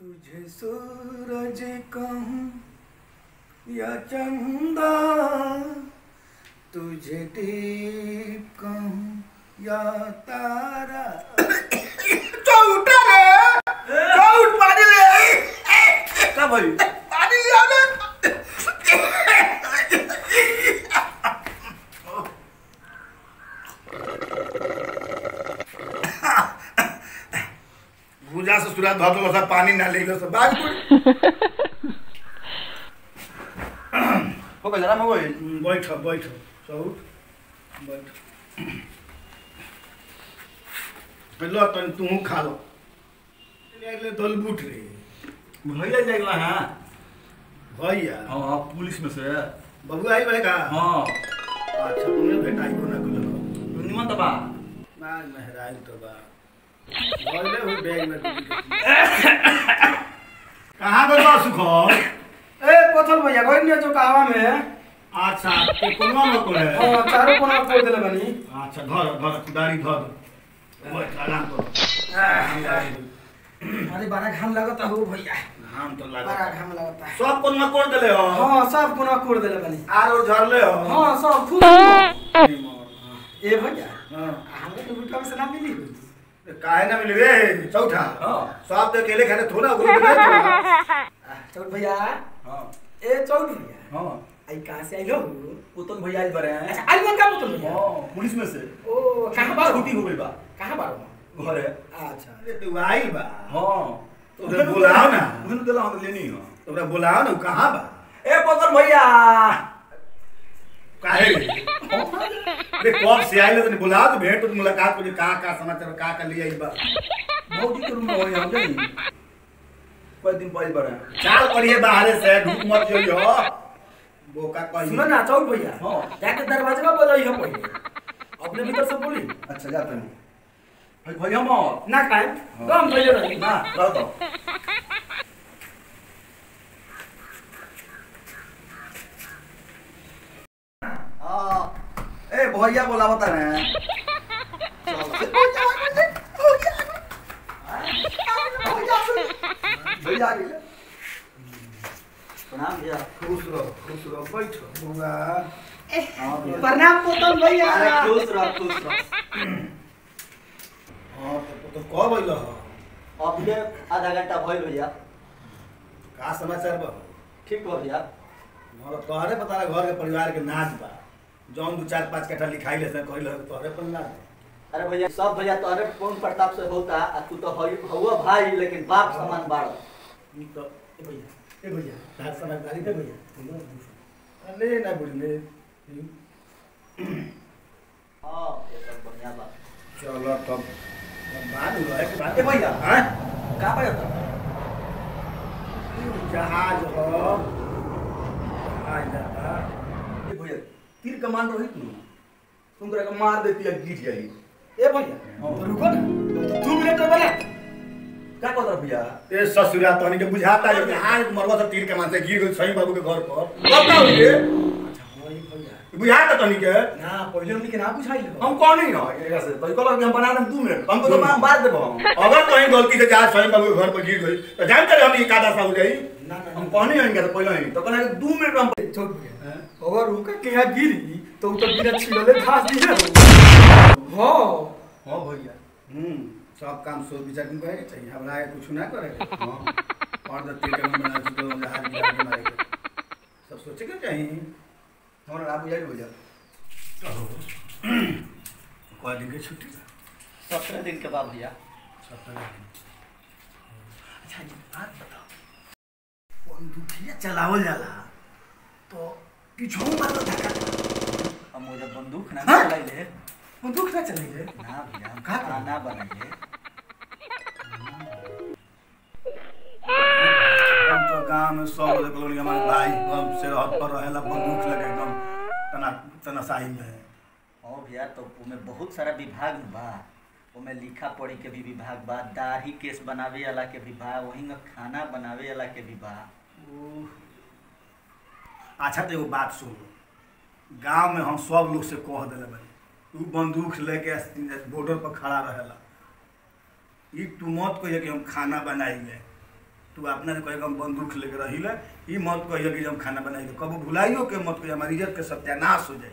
तुझे सूरज कहूँ या चंदा तुझे दीप कहूँ या तारा। चौटा रे चौट पानी ले का भाई पानी ले आने भूजा से सुरा धो तो पानी ना ले लो सब। हो गइल राम हो गइल बैठ बैठ चौट बैठ। लो तन तू खा लो। ले ले दल बूट रे भैया जाइला हाँ भैया हाँ पुलिस में से। बबू आई बड़े का हाँ। अच्छा उन्हें भेटाई को ना गुलो निमन तबा ना मेहराई तो बा में कहाँ पे बस सुखो? ए पथल भैया गइल ने जो कहवा में अच्छा ते कोनवा में कोले हाँ? चारों कोना कोड़ देले बनी। अच्छा घर घर कुदारी घर बैठ आराम करो अरे बड़ा घाम लगता हो भैया। हम तो बड़ा लगा घाम लगता सब कोनवा कोड़ देले हो? हाँ सब कोना कोड़ देले बनी। आर और झरले हो? हाँ सब खूब ए भैया हाँ। हमरे के रुपया में से ना मिली काहे ना मिल रे? चौथा। हाँ। सब तो अकेले खाने थोड़ा थोड़ा। चौट भैया हाँ। ए चौट भैया। हाँ। आई कहाँ से आइलो पुतन भैया आइल बरे अच्छा आई मन का बोतल भैया? हाँ पुलिस में से। ओ कहाँ बार? छुट्टी हो गइल बा? कहाँ बार घरे अच्छा। अरे तू आइल बा। हाँ। तो बुलाओ ना। उन्हें देला हम लेनी हो तोरा बुलाओ ना कहाँ बा? ए पुतन भैया। काहे? अरे कब से आइल तने बुलाओ तो भेंट मुलाकात को का का समाचार का का लिए आइल बा भौजी के रूम में हो हम जाई कोई दिन पहले बरे चाल करिए बाहर से ढूक मत जोइयो बोका कही सुनो ना चौट भैया हाँ। जाके दरवाजे का बोलो हम पहले अपने भीतर से बोली। अच्छा जाते हैं। भाई भैया हम ना टाइम कम भैया रही। ना रह दो हाँ, ए भैया बोला बता रहे हैं। भैया आ गए प्रणाम भैया खुश रहो खुश रहो बैठो। बुआ हाँ भैया। प्रणाम पोतल भैया। खुश रहो खुश रहो। हाँ तो तो कब आइल हो। अब ये आधा घंटा भइल भैया। का समाचार बा? ठीक हो भैया। मोर तोहरे पता ना घर के परिवार के नाच बा। जौन दू चार पाँच कट्ठा लिखाई ले कहल तोहरे पर बा। अरे भैया सब भैया तोहरे पूर्ण प्रताप से होता आ तू तो हउआ भाई लेकिन बाप समान बाड़ तो ए भैया ए भैया तार समझदारी दे भैया। ले ना हाँ ये सब बढ़िया बात। चलो तब बाद हुआ है ए भैया हैं? का जहाज़ हो। जहाज़ तीर कमान रहित नु तुम करे मार देती है गिर जाई ए भैया तो रुको ना। तो मिनट में बना। का कहत भैया? ए ससुरा तहनी के बुझाता है कि हाँ मरवा से तीर के मान से गिर गई सही बाबू के घर पर। कब का हुई अच्छा बुझाता तहनी के? ना पहले हमनी के ना बुझाई लो हम कौन नहीं हो एकरा से तो कहलो हम बना देम 2 मिनट। हमको तो मार देबो हम। अगर कहीं गलती से जहाज़ सही बाबू के घर पर गिर गई तो जानते रहे हम ये कादा सा हो जाई ना ना हम कौन नहीं होंगे तो पहले ही तो कहना कि 2 मिनट में छोड़ भैया अगर उनका के यहाँ गिरी तो उ तो बिना छिलले घास दी है। हाँ। हाँ भैया। हम्म सब काम सोच विचार के करे चाहिए हमरा के कुछ ना करे के। हाँ। और द के मन बना तो जहाज़ गिरा के मारे के। सब सोचे के चाहिए हमरा ना बुझाई भैया। कह दिन के छुट्टी सत्रह दिन के बाद भैया। सत्रह दिन। अच्छा ये बात बताओ। बंदूकिया चलावल जाला। तो पीछों मारल धक्का हम मुझे बंदूक ना हाँ? चलाइले बंदूक ना चलेंगे ना भैया हम का? खाना बनाइए हम तो गाँव में सब लोग कॉलोनी हमारे भाई हम से रहत पर रहेला बंदूक लगे एकदम तना तनाशाही में। हाँ भैया तो उमें बहुत सारा विभाग में बा। उमें लिखा पढ़ी के भी विभाग बा, दाढ़ी केस बनावे वाला के भी बा, वही खाना बनावे वाला के भी बा। अच्छा तो एगो बात सुन। गाँव में हम सब लोग से कह दिले बानी तू बंदूक लेके बॉर्डर पर खड़ा रहेला। ई तू मत कहिए कि हम खाना बनाइले। तू अपना कहे हम बंदूक लेके रही ले मत कहिए कि हम खाना बनाई कबो भुलाइयो के मत कहिए हमारी इज़्ज़त के सत्यानाश हो जाए